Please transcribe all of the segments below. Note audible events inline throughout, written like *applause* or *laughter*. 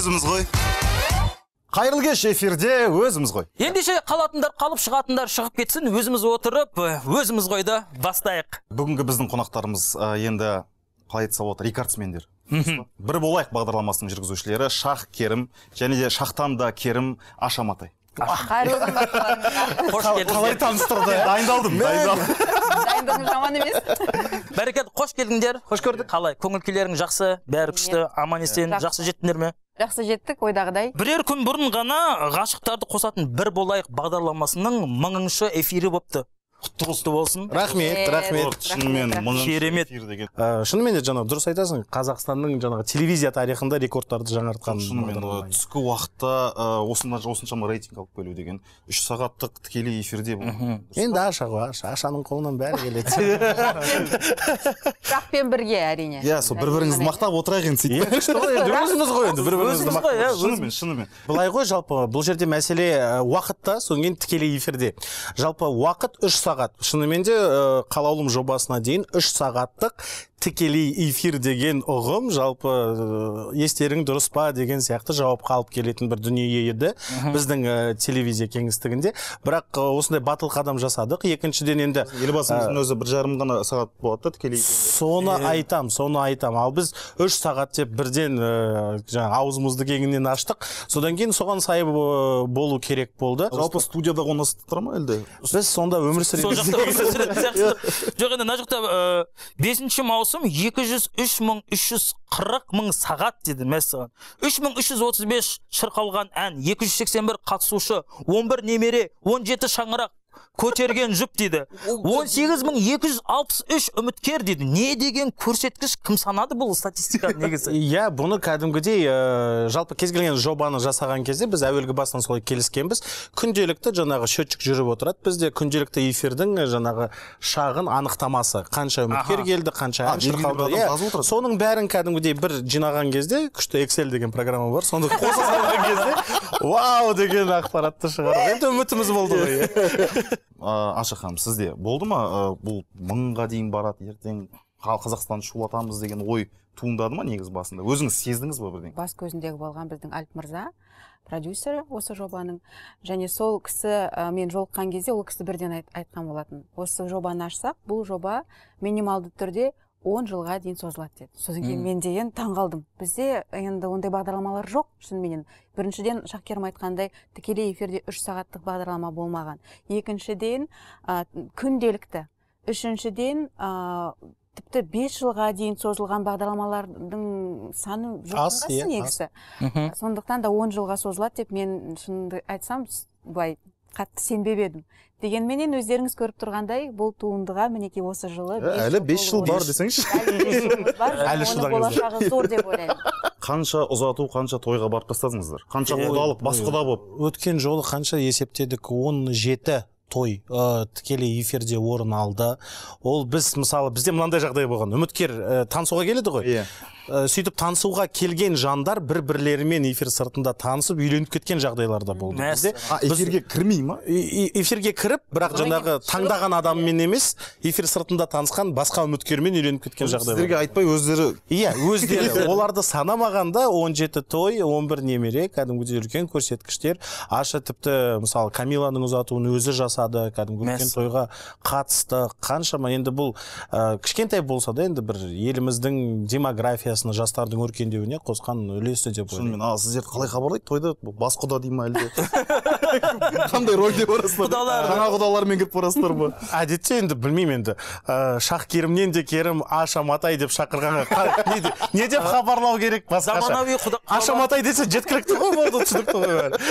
өзіміз ғой. Қайырлы кеш эфирде өзіміз ғой. Ендеше қалатындар қалып шығатындар шығып кетсін өзіміз отырып э, өзіміз қойды бастайық. Бүгінгі біздің қонақтарымыз ә, енді қалай айтса болады рекордсмендер бір болайық бағдарламасының жүргізушілері шах керім және де шахтан да керім аша матай қайырлы күн баршаларыңызға қош қалай келдіңдер таныстырды дайындалдым дайындалдым. Дайындығың жаман емес. *laughs* Бәрекелді қош келдіңдер. Қош көрдік. Қалай көңіл күйлерің жақсы? Бәрі күшті аман есен жақсы жеттіңдер ме? Жақсы жеттік ойдағыдай. Бірер күн бұрын ғана ғашықтарды қосатын бір болайық бағдарламасының мыңыншы эфирі болыпты құтты болсын. Рахмет рахмет. шынымен Керемет. Ә, шынымен де жаңағы дұрыс айтасың қазақстанның жаңағы телевизия тарихында рекордтарды жаңартқан шынымен түскі уақытта ә, осында осыншама рейтинг алып келу деген үш сағаттық тікелей эфирде енді аша ғой аша ашаның қолынан бәрі келеді. *laughs* Жақпен бірге әрине. Иә сол бір біріңізді мақтап отырайық енді сөйтіп. күшті ғой енді өзіміз ғой енді бір бірімізді иә, шынымен шынымен. Былай ғой жалпы бұл жерде мәселе ә, уақытта содан кейін тікелей эфирде. Жалпы уақыт үш сағат шынымен де ә, қалаулым жобасына дейін үш сағаттық тікелей эфир деген ұғым жалпы ә, естерің дұрыс па деген сияқты жауапқа алып келетін бір дүние еді біздің ә, телевизия кеңістігінде. Бірақ ә, осындай батыл қадам жасадық. Екіншіден енді елбасымыздың өзі бір жарым ғана сағат болады да тікелей соны айтам соны айтам. Ал біз үш сағат деп бірден ә, жаңағы аузымызды кеңінен аштық. Содан кейін соған сай болу керек болды. Жалпы студияда қонасыз тұра ма әлде? Біз сонда өмір сол сүреміз *laughs* жоқ енді мына жақта э, бесінші маусым жүз үш мың үш жүз қырық мың сағат деді мәссаған. үш мың үш жүз отыз бес шырқалған ән екі жүз сексен бір қатысушы он бір немере он жеті шаңырақ. Көтерген жұп дейді. Он сегіз мың екі жүз алпыс үш үміткер дейді. Не деген көрсеткіш кім санады бұл статистика негізі? *laughs* Иә бұны кәдімгідей ә, жалпы кез келген жобаны жасаған кезде біз әуелгі бастан солай келіскенбіз. Күнделікті жаңағы счетчик жүріп отырады бізде. Күнделікті эфирдің ә, жаңағы шағын анықтамасы. Қанша үміткер келді қанша ән шырқалды иә соның бәрін кәдімгідей бір жинаған кезде күшті excel деген программа бар соны қоса салған кезде вау деген ақпаратты шығарып енді үмітіміз болды ғой иә. *laughs* Аша ханым сізде болды ма? Ә, бұл мыңға дейін барады ертең қа- қазақстанды шулатамыз деген ой туындады ма негізі басында? Өзіңіз сездіңіз ба бірдеңе? Бас көзіндегі болған біздің альп мырза продюсері осы жобаның. Және сол кісі ә, мен жолыққан кезде ол кісі бірден айт- айтқан болатын. Осы жобаны ашсақ бұл жоба минималды түрде 10 жылға дейін созылады деді. Содан кейін мен деген таңғалдым. Бізде енді ондай бағдарламалар жоқ шыныменен біріншіден шахкерім айтқандай тікелей эфирде үш сағаттық бағдарлама болмаған. Екіншіден ә, күнделікті. Үшіншіден ә, тіпті бес жылға дейін созылған бағдарламалардың саны Аз, иә, қасы негізі. Сондықтан да 10 жылға созылады деп мен шынымды айтсам былай қатты сенбеп едім. Дегенменен өздеріңіз көріп тұрғандай бұл туындыға мінекей осы жылы бес әлі бес жыл *laughs* бар десеңізші әлі болашағы зор деп ойлаймын. *laughs* Қанша ұзату қанша тойға барып тастадыңыздар? Қанша құдалық бас құда болып? өткен жолы қанша есептедік? 17 той ә, тікелей эфирде орын алды. Ол біз мысалы бізде мынандай жағдай болған. Үміткер ә, танысуға келеді ғой. Иә. Ә, сөйтіп танысуға келген жандар бір бірлерімен эфир сыртында танысып үйленіп кеткен жағдайлар да болды бізде. А эфирге кірмей ма? эфирге кіріп бірақ жаңағы таңдаған адаммен емес эфир сыртында танысқан басқа үміткермен үйленіп кеткен жағдайлар. сіздерге айтпай өздері иә өздері. *laughs* Оларды санамағанда 17 той 11 немере кәдімгідей үлкен көрсеткіштер. Аша тіпті мысалы камиланың ұзатуын өзі жасады кәдімгі үлкен тойға қатысты. Қаншама енді бұл ә, кішкентай болса да енді бір еліміздің демографиясына жастардың өркендеуіне қосқан үлесі деп ойлаймын. шынымен а сіздер қалай хабарлайды? Тойда бас құда дей ма әлде? *laughs* Қандай рөлде барасыздар Құдалар. жаңа құдалармен кіріп барасыздар ма *laughs* әдетте енді білмеймін енді. Ә, шах керімнен де керім аша матай деп шақырғанға не, де- не деп хабарлау керек басқаша? Заманауи құда аша матай десе жеткілікті ғой болды түсінікті ғой бәрі. *laughs*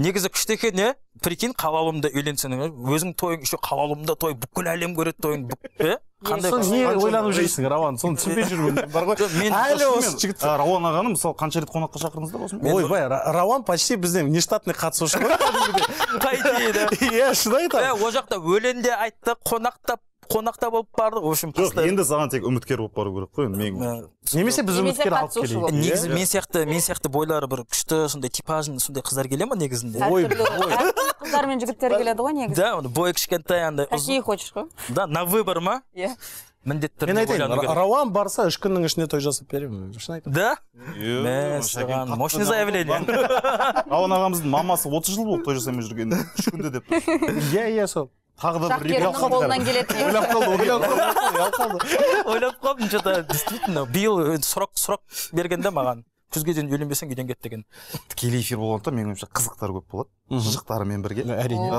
Негізі күшті екен иә прикинь қалаулымда үйленсең өзің тойың еще қалаулымда той бүкіл әлем көреді тойың бүк- иә қандай не ойланып жүрсің рауан соны түсінбей жүрмін бар ғой. Әлі осы жігіт рауан ағаны мысалы қанша рет қонаққа шақырдыңыздар осымен ойбай Ра- рауан почти бізден нештатный қатысушы ғой. *laughs* Да иә шын айтамын. Ол жақта өлең де айтты қонақта қонақта болып барды в общем жоқ енді саған тек үміткер болып бару керек қой енді мен немесе біз үміткер алып келейік. негізі Иә. мен сияқты мен сияқты бойлары бір күшті сондай типажный сондай қыздар келе ма негізінде? Ой, қыздар мен жігіттер келеді ғой негізі. Да бойы кішкентай андай какие хочешь қой? Да на выбор ма? Иә. Міндетті мен түрде айтайын ойлану керек. рауан барса үш күннің ішінде той жасап беремін. Шын айтамын. Да? Е, Мә, Шәкен саған қатты мощный заявление. *laughs* рауан ағамыздың мамасы отыз жыл болды той жасамай жүргеніне. Үш күнде деп. *laughs* Иә иә сол. Тағы да бір қолынан келетін ойлап қалды ойлап қалды ойлап қалды ойлап қалдым что то действительно биыл енді сұрақ сұрақ бергенде маған күзге дейін үйленбесең үйден кет деген. Тікелей эфир болғандықтан менің ойымша қызықтар көп болады Мгм. шұжықтарымен бірге. Әрине.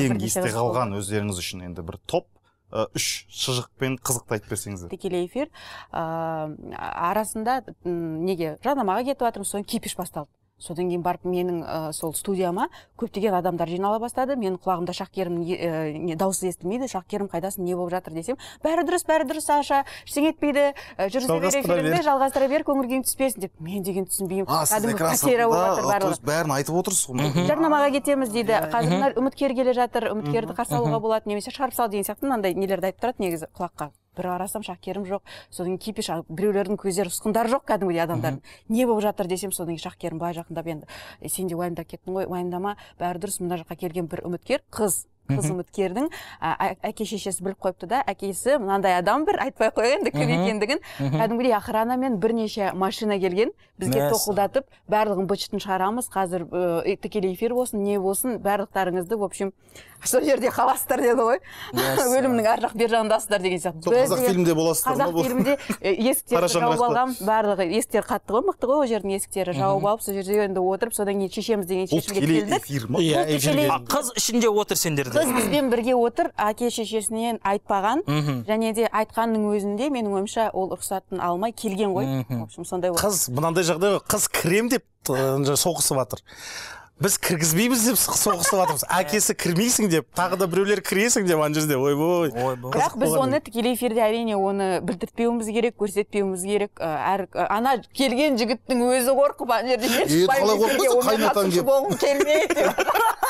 Ең есте қалған өздеріңіз үшін енді бір топ ә, үш шұжықпен қызықты айтып берсеңіздер. Тікелей эфир ыыы арасында неге? жарнамаға кетіп жатырмыз содан кипиш басталды. Содан кейін барып менің ә, сол студияма көптеген адамдар жинала бастады. Менің құлағымда шахкерімнің е- ә, не дауысы естілмейді шахкерім қайдасың не болып жатыр десем бәрі дұрыс бәрі дұрыс аша ештеңе етпейді. Ә, жүргізе бер Жалғастыра эфиріңді бер. жалғастыра бер көңіл күйің түспесін деп мен деген түсінбеймін. Кәдімгі болып жатыр барлығы. бәрін айтып отырсыз ғой. Жарнамаға кетеміз дейді. Қазір мына үміткер келе жатыр. Үміткерді қарсы алуға болады. Немесе шығарып сал деген сияқты. Мынандай нелерді айтып тұрады негізі құлаққа. Бір қарасам шахкерім жоқ. Содан кейін кипиш біреулердің көздері ұсқындары жоқ кәдімгідей адамдардың. Не болып жатыр десем содан кейін шахкерім былай жақындап енді «Е, сен де уайымдап кеттің ғой уайымдама бәрі дұрыс мына жаққа келген бір үміткер қыз қыз үміткердің әке шешесі біліп қойыпты да әкесі мынандай адам бір айтпай ақ қояйын енді кім екендігін. Кәдімгідей охранамен бірнеше машина келген бізге тоқылдатып барлығын бытшытын шығарамыз. Қазір ә, тікелей эфир болсын не болсын барлықтарыңызды в общем *laughs* сол жерде қаласыздар деді ғой. *laughs* Өлімнің ар жақ бер жағындасыздар деген сияқты. Сол қазақ фильмде боласыздар қазақ э, есіктерді жауып барлығы есіктер қатты ғой мықты ғой ол жердің есіктері. Жауып алып сол жерде енді отырып содан кейін шешеміз деген шешімге келдік. иә қыз ішінде отыр сендерде қыз бізбен бірге отыр әке шешесінен айтпаған және де айтқанның өзінде менің ойымша ол рұқсатын алмай келген ғой. В общем сондай болды қыз мынандай жағдай ғой. Қыз кірем деп соғысып жатыр біз кіргізбейміз деп соғысып жатырмыз *laughs* әкесі кірмейсің деп тағы да біреулер кіресің деп ана жерде. Ойбой. Ойбой. Бірақ біз оны тікелей эфирде әрине оны білдіртпеуіміз керек көрсетпеуіміз керек. Әр ана келген жігіттің өзі қорқып ана жерде мен шықпаймын келмейді деп *laughs*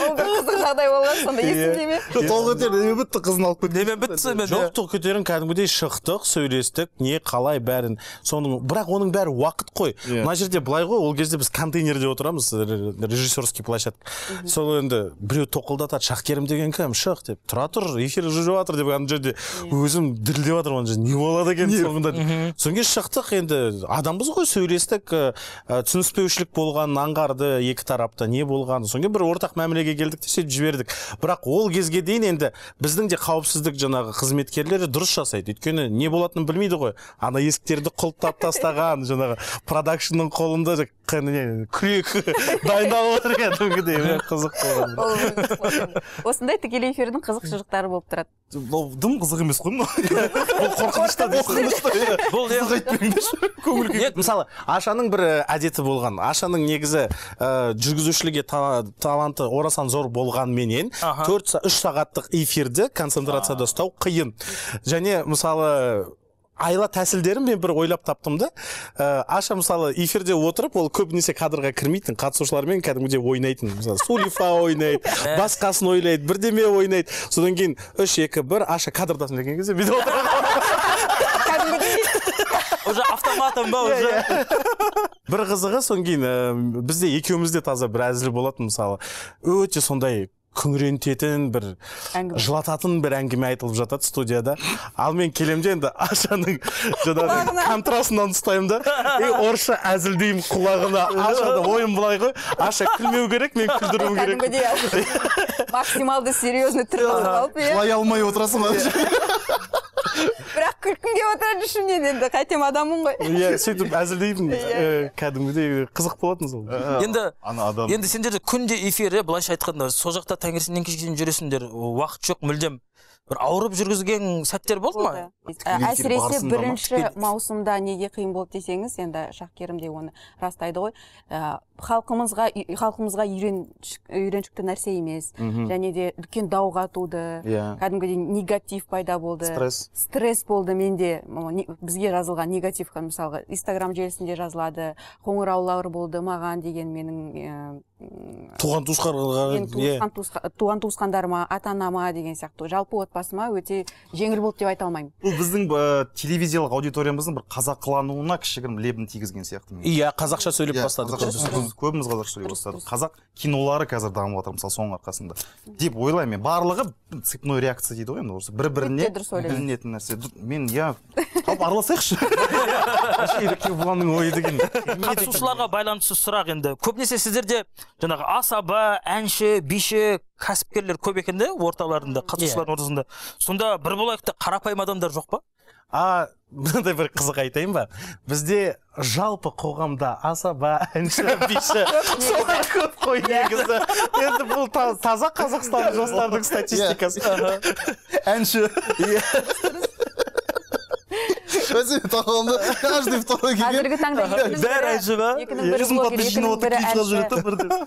ол бір қызық жағдай болған сонда есіңде ме? тол көтер неме бітті қызын алып кетті немен бітті мен жоқ тоқ көтерін кәдімгідей шықтық сөйлестік не қалай бәрін. Соның бірақ оның бәрі уақыт қой. Мына жерде былай ғой ол кезде біз контейнерде отырамыз ре- режиссерский площадка. Сол енді біреу тоқылдатады шахкерім деген кім? Шық деп тұра тұр эфир жүріп жатыр деп ана жерде өзім дірілдеп жатырмын ана жерде. Не болады екен соңында содан кейін шықтық енді. Адамбыз ғой сөйлестік түсініспеушілік болғанын аңғарды екі тарапта не болғанын содан кейін бір ортақ мәмілеге келдік те сөйтіп жібердік. Бірақ ол кезге дейін енді біздің де қауіпсіздік жаңағы қызметкерлері дұрыс жасайды. Өйткені не болатынын білмейді ғой. Ана есіктерді құлыптап тастаған жаңағы продакшнның қолында күрек *laughs* дайындалып отыр кәдімгідей қызық болған Ол осындай тікелей эфирдің қызық шұжықтары болып тұрады. Бұл дым қызық емес қой мынау. Бұл қорқынышты қорқынышты *laughs* бұл көңіл күй мысалы ашаның бір і, әдеті болған. Ашаның негізі жүргізушіліге та- таланты орасан зор болғанменен төрт үш сағаттық эфирді концентрацияда ұстау қиын. Және мысалы айла тәсілдерін мен бір ойлап таптым да Ә, аша мысалы эфирде отырып ол көбінесе кадрға кірмейтін қатысушылармен кәдімгідей ойнайтын. Мысалы сулифа ойнайды *laughs* басқасын ойлайды бірдеме ойнайды. Содан кейін үш екі бір аша кадрдасың деген кезде бүйтіп уже автоматом ба уже. *laughs* Бір қызығы содан кейін ә, бізде екеумізде таза бір әзіл болатын мысалы өте сондай күңірентетін бір Әңгіме. жылататын бір әңгіме айтылып жатады студияда. Ал мен келемін де енді ашаның жаңағы контрастынан ұстаймын да. И орысша әзілдеймін құлағына. Ашада ойым былай ғой. Аша күлмеу керек мен күлдіруім керек. Кәдімгідей *laughs* максималды серьезный тұрғызып алып иә. Жылай алмай отырасың күлкім келіп отырады ішімнен енді қайтем адаммын ғой. Иә сөйтіп әзілдеймін. Ә, кәдімгідей қызық болатын сол енді ана адам. Енді сендерде күнде эфир иә былайша айтқанда. Сол жақта таңертеңнен кешке дейін жүресіңдер. Уақыт жоқ мүлдем. Бір ауырып жүргізген сәттер болды ма? Эфир әсіресе бірінші маусымда неге қиын болды десеңіз енді шахкерім де оны растайды ғой. Ә, халқымызға халқымызға үйреншік- үйреншікті нәрсе емес. Және де үлкен дауға туды Иә. кәдімгідей негатив пайда болды. Стресс. стресс болды. Менде бізге жазылған негатив мысалға. Инстаграм желісінде жазылады. Қоңыраулар болды. Маған деген менің ә, туған туысқандарға иә. туған туысқандарыма ата анама деген сияқты. Жалпы отбасыма өте жеңіл болды деп айта алмаймын. Бұл біздің ә, телевизиялық аудиториямыздың бір қазақылануына кішігірім лебін тигізген сияқты иә қазақша сөйлеп Иә, бастадық. Көбіміз қазақша сөйлей бастадық. қазақ кинолары қазір дамып жатыр мысалы соның арқасында. Деп ойлаймын мен. Барлығы цепной реакция дейді ғой енді осы бір біріне білінетін нәрсе. Мен иә жалпы араласайықшы. Ойы деген. Қатысушыларға байланысты сұрақ енді. Көбінесе сіздерде жаңағы асаба әнші биші кәсіпкерлер көп екен де орталарында қатысушылардың ортасында. Сонда бір болайықта қарапайым адамдар жоқ па? А *laughs* мынандай бір қызық айтайын ба? Бізде жалпы қоғамда асаба әнші биші солар көп қой негізі. Енді бұл та- таза қазақстан жастардың статистикасы. Әнші. Мәселе тағамда каждый второй қазіргі таңда бәрі әнші ба? жүз мың клип шығарып әнші. жүреді да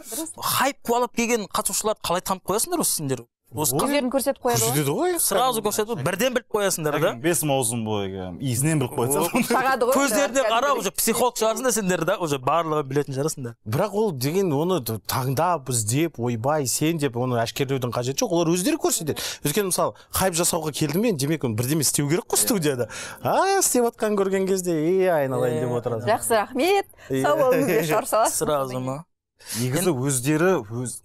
хайп қуалап келген қатысушыларды қалай танып қоясыңдар осы сендер? Осы өздерін көрсетіп қояды ғой. көрсетеді ғой. Сразу көрсетіп бірден біліп қоясыңдар да. Бес маусым бойы иісінен біліп қояды шағады ғой. Көздеріне қарап уже психолог шығарсыңдар сендер да. Уже барлығын білетін шығарсыңдар бірақ ол деген оны таңдап іздеп ойбай сен деп оны әшкерелеудің қажеті жоқ. Олар өздері көрсетеді. Өйткені мысалы хайп жасауға келдім мен демек оны бірдеме істеу керек қой студияда. А істеп жатқанын көрген кезде е айналайын деп отырасың жақсы рахмет. Сау болыңыздар *laughs* шар саласыз сразу ма? Негізі өздері өз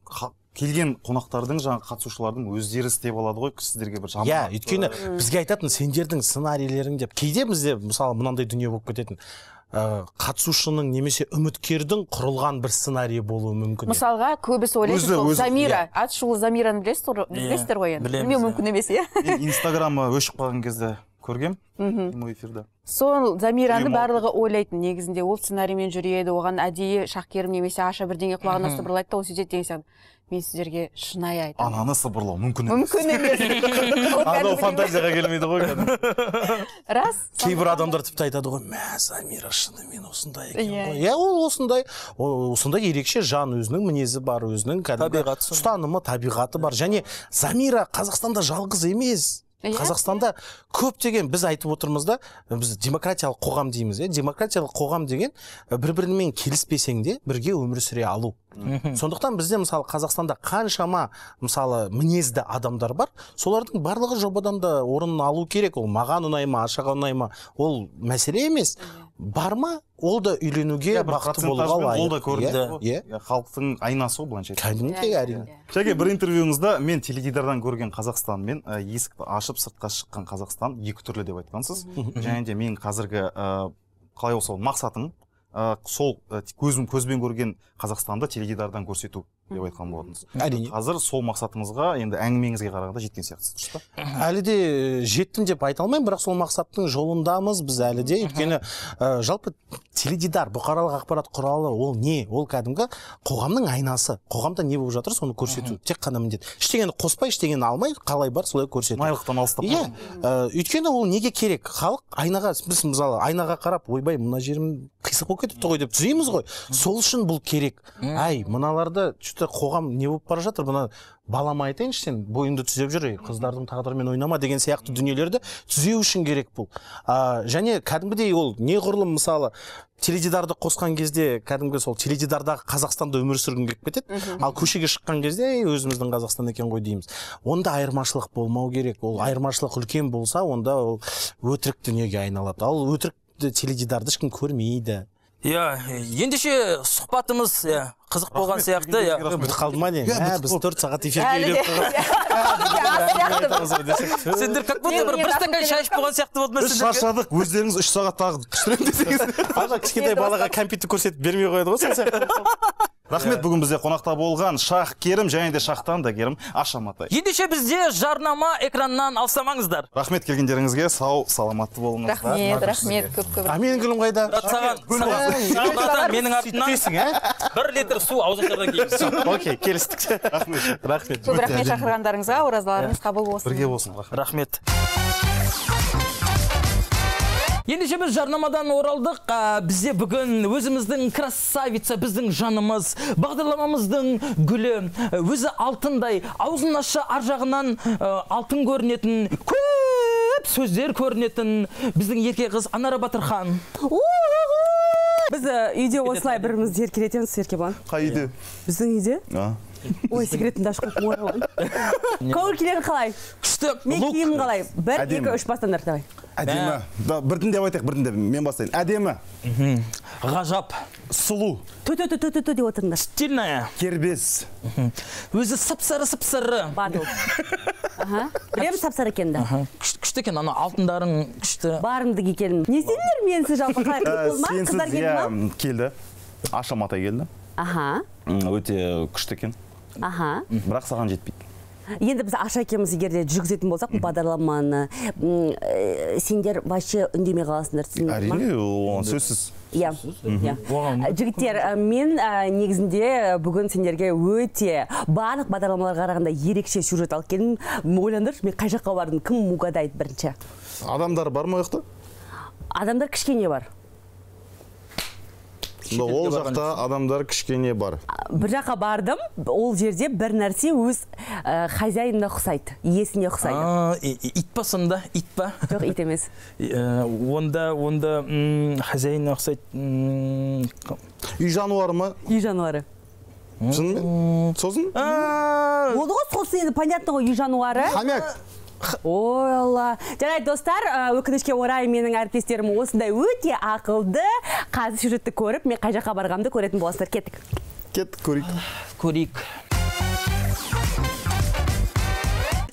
келген қонақтардың жаңағы қатысушылардың өздері істеп алады ғой сіздерге бір иә жаман өйткені бізге айтатын сендердің сценарийлерің деп кейде бізде мысалы мынандай дүние болып кететін ә, қатысушының немесе үміткердің құрылған бір сценарийі болуы мүмкін. Мысалға көбісі ойлайды сол замира. аты шулы замираны білесіздер ғой- білесіздер ғой енді? білеміз, білмеу иә. мүмкін емес иә. Инстаграмы өшіп қалған кезде көргем. Прямой эфирде сол замираны барлығы ойлайтын негізінде. Ол сценариймен жүреді оған әдейі шақкерім немесе аша бірдеңе құлағына сыбырлайды да ол сөйтеді деген сияқты. Мен сіздерге шынайы айтамын. Ананы сыбырлау мүмкін емес. Мүмкін емес. *laughs* Ол анау фантазияға келмейді ғой кәдімгі. рас кейбір адамдар тіпті айтады ғой мә замира шынымен осындай екен Иә. ғой иә ол осындай ол осындай ерекше жан өзінің мінезі бар өзінің кәдімгі ұстанымы табиғаты бар. Және замира қазақстанда жалғыз емес. Қазақстанда көптеген біз айтып отырмыз да біз демократиялық қоғам дейміз иә. Демократиялық қоғам деген бір бірімен келіспесең де бірге өмір сүре алу. Сондықтан бізде мысалы қазақстанда қаншама мысалы мінезді адамдар бар. Солардың барлығы жобадан да орын алу керек. Ол маған ұнай ма ашаға ұнай ма ол мәселе емес. Бар ма? Ол да үйленуге Иә, бір бақытты болуға процентажбен ол да лайық көрінді иә, иә. Иә, халықтың айнасы ғой былайша айтқанда. кәдімгідей әрине. Жәке бір интервьюңызда мен теледидардан көрген қазақстан мен ә, есікті ашып сыртқа шыққан қазақстан екі түрлі деп айтқансыз. Және де менің қазіргі ә, қалай болса мақсатым ә, сол ә, көзім көзбен көрген қазақстанды теледидардан көрсету. Деп айтқан болатынсыз әрине. Қазір сол мақсатыңызға енді әңгімеңізге қарағанда жеткен сияқтысыз дұрыс па? Әлі де жеттім деп айта алмаймын бірақ сол мақсаттың жолындамыз біз әлі де. Өйткені ә, жалпы теледидар бұқаралық ақпарат құралы ол не? Ол кәдімгі қоғамның айнасы. Қоғамда не болып жатыр соны көрсету. Тек қана міндет. Ештеңені қоспай ештеңені алмай қалай бар солай көрсету. Майлықтан алыстап иә. өйткені ол неге керек? Халық айнаға біз мысалы айнаға қарап ойбай мына жерім қисық болып кетіпті ғой деп түзейміз ғой. Сол үшін бұл керек. Әй мыналарды то қоғам не болып бара жатыр? Мына балама айтайыншы сен бойыңды түзеп жүр ей қыздардың тағдырымен ойнама деген сияқты дүниелерді түзеу үшін керек бұл. А, және кәдімгідей ол неғұрлым мысалы теледидарды қосқан кезде кәдімгі сол теледидардағы қазақстанда өмір сүргім келіп кетеді. Ал көшеге шыққан кезде «Ей, өзіміздің қазақстан екен ғой дейміз. Онда айырмашылық болмау керек. Ол айырмашылық үлкен болса онда ол өтірік дүниеге айналады. Ал өтірік теледидарды ешкім көрмейді. Иә ендеше сұхбатымыз иә қызық болған сияқты иә. Бітіп қалды ма ә, біз қалды. төрт сағат эфирге үйреніп қалған *laughs* сендер как будто бір бір стакан шай ішіп болған сияқты болды ма біз шаршадық өздеріңіз үш сағат тағы түсіремін *laughs* десеңіз. Ана кішкентай балаға кәмпитті көрсетіп бермей қояды ғой сол *laughs* сияқты. Рахмет бүгін бізде қонақта болған шах керім және де шахтан да керім аша матай. Ендеше бізде жарнама экраннан алыстамаңыздар рахмет келгендеріңізге сау саламатты болыңыздар. Рахмет рахмет көп көп а менің гүлім қайда? Саған менің артымнан ә? бір литр су ауызашардан кейін *laughs* окей келістік. Рахмет. Рахмет. Көп рахмет шақырғандарыңызға оразаларыңыз қабыл болсын. Бірге болсын рахмет. Рахмет. Ендеше біз жарнамадан оралдық. Ә, бізде бүгін өзіміздің красавица біздің жанымыз бағдарламамыздың гүлі ә, өзі алтындай аузын ашса ар жағынан ә, алтын көрінетін көп сөздер көрінетін біздің ерке қыз анара батырхан. Біз үйде осылай бірімізді еркелетеміз еркебұлан қай үйде? Біздің үйде? Ой сигаретімді ашып қойыппын орауын көңіл күйlerin қалай? Күшті. Мен киімім қалай? Бір екі үш бастаңдар давай. Әдемі. Да, біртіндеп айтайық біртіндеп мен бастайын. Әдемі. Ғажап. Сұлу. Тө тө тө тө деп отырыңдар стильная. Кербез. Өзі сып сыры сып сыры бадыл. *laughs* Аха. Білемін сап сары екенін Аха, күшті екен ана алтындарың күшті. Барымдық екенін не істедіңдер менсіз жалпы? Қалай Ә, қызық болды ма қыздар келді иә ма келді. Аша матай келді. Аха. Өте күшті екен. Аха. Бірақ саған жетпейді. Енді біз аша екеуміз егер де жүргізетін болсақ бұл бағдарламаны э, сендер вообще үндемей қаласыңдар әрине ол сөзсіз. Иә. Иә. Оған- Ә, жігіттер ә, мен негізінде бүгін сендерге өте барлық бағдарламаларға қарағанда ерекше сюжет алып келдім. Ойлаңдаршы мен қай жаққа бардым кім угадает бірінші? Адамдар бар ма ол жақта? Адамдар кішкене бар. Ол жақта адамдар кішкене бар. Бір жаққа бардым ол жерде бір нәрсе өз ә, хозяинына ұқсайды иесіне ұқсайды. Ит па сонда ит па? Жоқ ит емес. *laughs* Э, онда онда хозяинына ұқсайды үй жануары ма? Үй жануары. Шынымен? Сосын? А, болды ғой сосын енді понятно ғой үй жануары. Хомяк. Ой алла жарайды достар өкінішке орай менің әріптестерім осындай өте ақылды қазір сюжетті көріп мен қай жаққа барғанымды көретін боласыздар. Кеттік. Кеттік көрейік. Көрейік.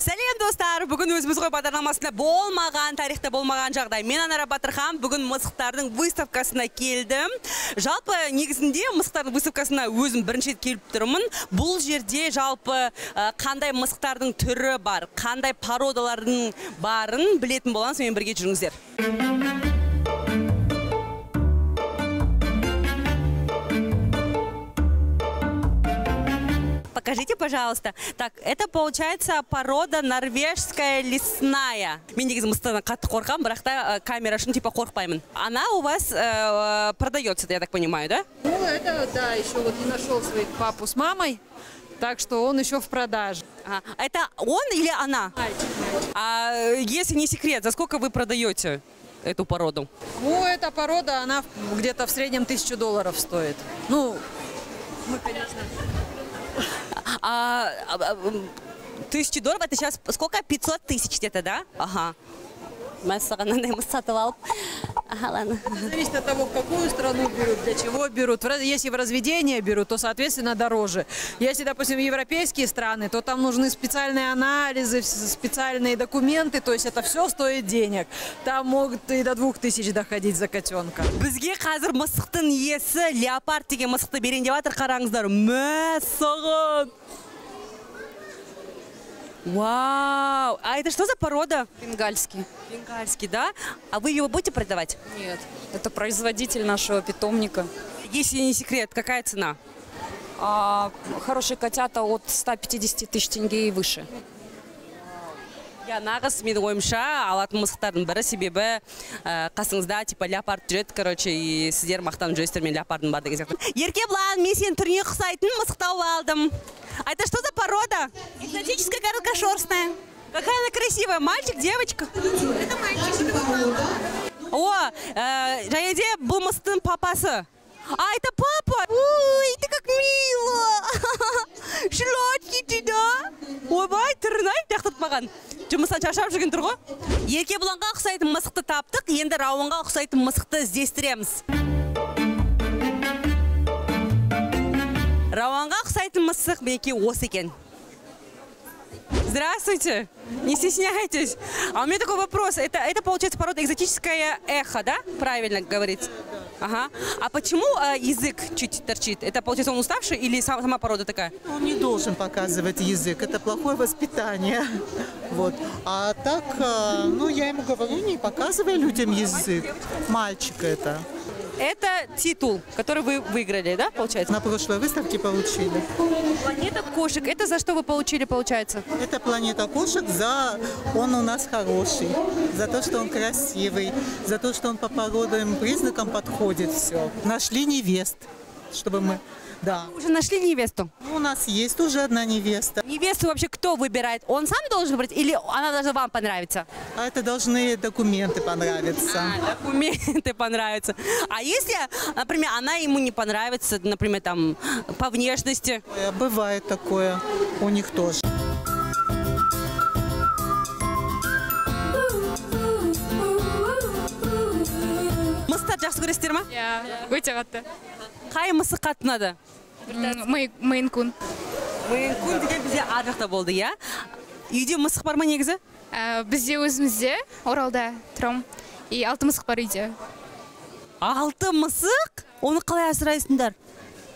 Сәлем достар. Бүгін өзіміз ғой бағдарламасында болмаған тарихта болмаған жағдай. Мен анара батырхан. Бүгін мысықтардың выставкасына келдім. Жалпы негізінде мысықтардың выставкасына өзім бірінші рет келіп тұрмын. Бұл жерде жалпы қандай мысықтардың түрі бар қандай породалардың барын білетін боламыз. Сонымен бірге жүріңіздер. Покажите, пожалуйста. Так, это получается порода норвежская лесная. Мен негізі мыстан қатты қорқамын, бірақ та э, камера үшін типа қорықпаймын. Она у вас э, продается, я так понимаю, да? Ну, это, да, еще вот не нашел своих папу с мамой, так что он еще в продаже. Ага. А Это он или она? Мальчик, мальчик. А э, если не секрет, за сколько вы продаете эту породу? Ну, эта порода, она в- где-то в среднем тысячу долларов стоит. Ну, мы, конечно, А, а, а, тысячи долларов, это сейчас сколько? 500 тысяч где-то, да? Ага Мен саған мынандай мыс сатып алып. Ага, ладно. зависит от того, в какую страну берут, для чего берут. В раз- Если в разведение берут, то, соответственно, дороже. Если, допустим, в европейские страны, то там нужны специальные анализы, с- специальные документы, то есть это все стоит денег. Там могут и до двух тысяч доходить за котенка. бізге қазір мысықтың иесі леопард деген мысықты берейін деп жатыр қараңыздар мәссаған вау а это что за порода Бенгальский. бенгальский да а вы его будете продавать Нет, это производитель нашего питомника. если не секрет какая цена А хорошие котята от 150 тысяч тенге и выше. иә нағыз менің ойымша алатын мысықтардың бірі себебі ә, қасыңызда типа леопард жүреді короче и сіздер мақтанып жүресіздер мен леопардым бар деген сияқты еркебұлан мен сенің түріңе ұқсайтын мысық тауып алдым а это что за порода? Экзотическая короткошерстная какая она красивая. Мальчик девочка. Это мальчик. О ә, және де бұл мысықтың папасы. А это папа? Ой ты как мило. *laughs* Ты да? Ойбай түрін ай жақтыртып маған жұмыстан шаршап жүрген тұр ғой еркебұланға ұқсайтын мысықты таптық енді рауанға ұқсайтын мысықты іздестіреміз рауанға ұқсайтын мысық мінекей осы екен Здравствуйте. Не стесняйтесь. А у меня такой вопрос. Это, это получается порода экзотическое эхо, да? Правильно говорить? Ага. А почему э, язык чуть торчит? Это получается он уставший или сам- сама порода такая? Он не должен показывать язык, это плохое воспитание. *laughs* Вот. А так, э, ну, я ему говорю, не показывай людям язык. Мальчик это. Это титул, который вы выиграли, да, получается? На прошлой выставке получили. Планета кошек. Это за что вы получили, получается? Это планета кошек за... Он у нас хороший. За то, что он красивый. За то, что он по породным признакам подходит все. Нашли невест, чтобы мы Да. Уже нашли невесту? У нас есть уже одна невеста. Невесту вообще кто выбирает? Он сам должен выбрать или она должна вам понравиться? А это должны документы понравиться. А, документы понравятся. А если, например, она ему не понравится, например, там, по внешности? Э, Бывает такое у них тоже. мысықтарды жақсы көресіздер ма иә өте қатты қай мысық қатты ұнады мейн кун мейн кун деген бізде ар жақта болды иә? Үйде мысық бар ма негізі? Ә, бізде өзімізде оралда тұрамын. И алты мысық бар үйде. Алты мысық? Оны қалай асырайсыңдар?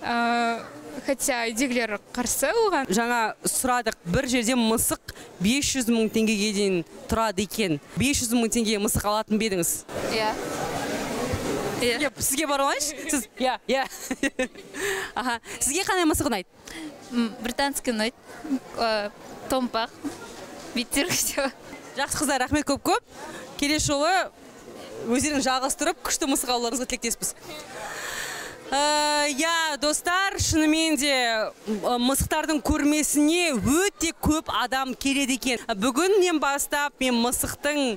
Ә, хотя үйдегілер қарсы оған. Жаңа сұрадық бір жерде мысық 500 мың теңгеге дейін тұрады екен. 500 мың теңгеге мысық алатын ба едіңіз? Иә. Сізге- сізге бар алайыншы сіз иә иә. Аха сізге қандай мысық ұнайды? Британский ұнайды томпақ биттер *laughs* все жақсы қыздар рахмет көп көп. Келесі жолы өздерің жалғыз тұрып күшті мысық алуларыңызға тілектеспіз. Иә достар шынымен де мысықтардың көрмесіне өте көп адам келеді екен. Бүгіннен бастап мен мысықтың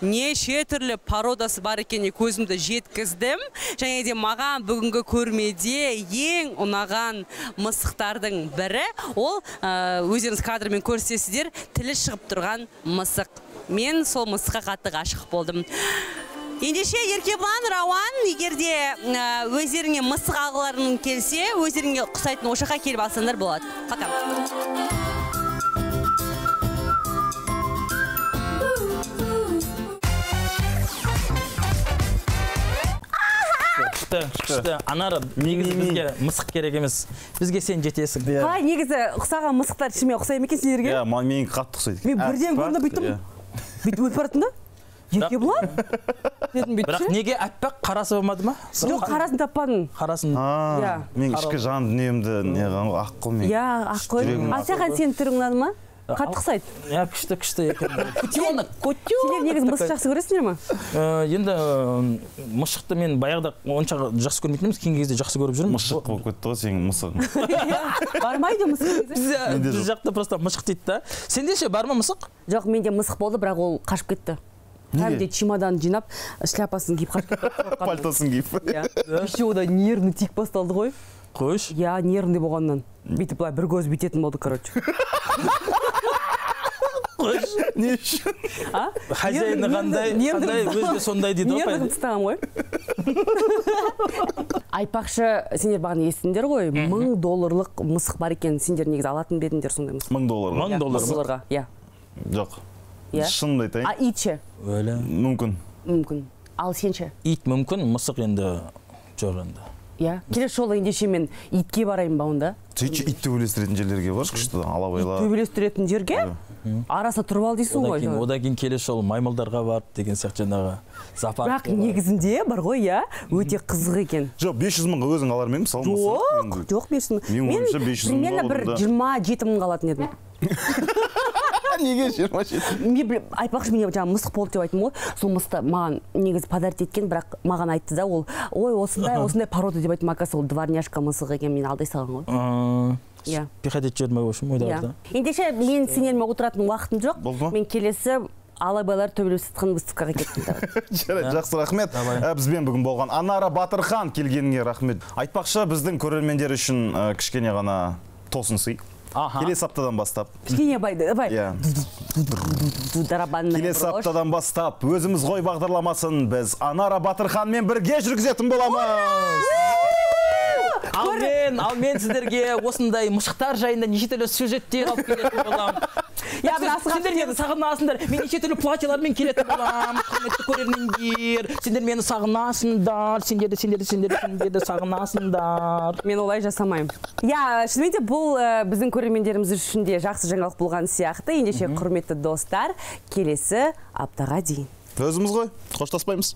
неше түрлі породасы бар екеніне көзімді жеткіздім. Және де маған бүгінгі көрмеде ең ұнаған мысықтардың бірі ол өздеріңіз кадрмен көрсетесіздер тілі шығып тұрған мысық. Мен сол мысыққа қатты ғашық болдым. Ендеше еркебұлан рауан егер де өздеріңе мысық алғыларың келсе өздеріңе ұқсайтын осы жаққа келіп алсаңдар болады. Пока күшті күшті анар негізі бізге мысық керек емес. Бізге сен жетесің. Қалай негізі ұқсаған мысықтар ішіме ұқсайды ма екен сендерге? Иә менің қатты ұқсайды. Мен бірден көрдім Әппақ, бүйтіп иә. бүйтіп өтіп бара да? Еркебұлан дедім бірақ неге аппақ қарасы болмады ма? Жоқ қарасын таппадым қарасын Иә. мен ішкі жан дүниемді не қылған ғой ақ қой мен. Иә ақ қой. Жүрегім а ақ саған сенің түрің ұнады ма? Қатты ұқсайды иә күшті күшті екен. *laughs* Котенок сендер негізі мысық жақсы көресіңдер ма? Ә, енді мысықты мен баяғыда онша жақсы көрмейтін едім кейінгі кезде жақсы көріп жүрмін мысық болып кетті ғой сенің мысығың. *laughs* Бар ма үйде мысық біз, жақта просто мысық дейді да. Сенде ше бар ма мысық? Жоқ менде мысық болды бірақ ол қашып кетті. Кәдімгідей чемодан жинап шляпасын киіп қашып кетті. *laughs* Пальтосын киіп. Иә. Еще одан нервный тик басталды ғой. Қойшы. Иә нервный болғаннан. Бүйтіп былай бір көзі бүйтетін болды короче. Қойшы не үшін а хозяины қандай қандай өзі сондай дейді ғой қылып тастаған ғой айтпақшы сендер бағана естідіңдер ғой мың долларлық мысық бар екен сендер негізі алатын ба едіңдер сондай мысық мың долларға мың доллар мың долларға иә жоқ Иә. шынымды а айтайын ит ше мүмкін мүмкін ал сен ше ит мүмкін мысық енді жоқ енді иә. Келесі жолы ендеше мен итке барайын ба онда? Сөйтші ит төбелестіретін жерлерге баршы күшті алабайлар төбелестіретін жерге? Арасында тұрып ал дейсің одан ғой. кейін одан кейін келесі жолы маймылдарға барып деген сияқты жаңағы зоопарк бірақ негізінде бар ғой иә өте қызық екен. Жоқ 500 мыңға өзің алар ма едің мысалы жоқ жоқ бес мың. Менің мен ойымша 500 мың примерно бір жиырма жеті мыңға алатын едім. *laughs* *laughs* неге жиырма жеті? Мен айтпақшы мен жаңа мысық болды деп айттым ғой. Сол мысықты маған негізі подарить еткен бірақ маған айтты да ол ой осындай осындай порода деп айттым. Оказывается ол дворняжка мысық екен мені алдай салған ғой. Иә. пихать етіп жіберді ма в общем иә. Ойдағыда ендеше мен сендермен отыратын уақытым жоқ. Болды. Ма? мен келесі алабайлар төбелесіп жатқан выставкаға кеткім *laughs* жарайды жақсы рахмет. Ә, бізбен бүгін болған анара батырхан келгеніңе рахмет. Айтпақшы біздің көрермендер үшін ә, кішкене ғана тосын сый. Аха. келесі аптадан бастап. Кішкене бай давай. Иә. Келесі аптадан бастап өзіміз ғой бағдарламасын біз анара батырханмен бірге жүргізетін боламыз. Ал мен ал мен сіздерге осындай мысықтар жайында неше түрлі сюжеттер алып келетін боламын сендер мені сағынасыңдар мен неше түрлі платьялармен келетін боламын құрметті көрермендер сендер мені сағынасыңдар сендер де сендер де сендер де сендер де сағынасыңдар мен олай жасамаймын иә шынымен де бұл ә, біздің көрермендеріміз үшін де жақсы жаңалық болған сияқты ендеше құрметті достар келесі аптаға дейін өзіміз ғой қоштаспаймыз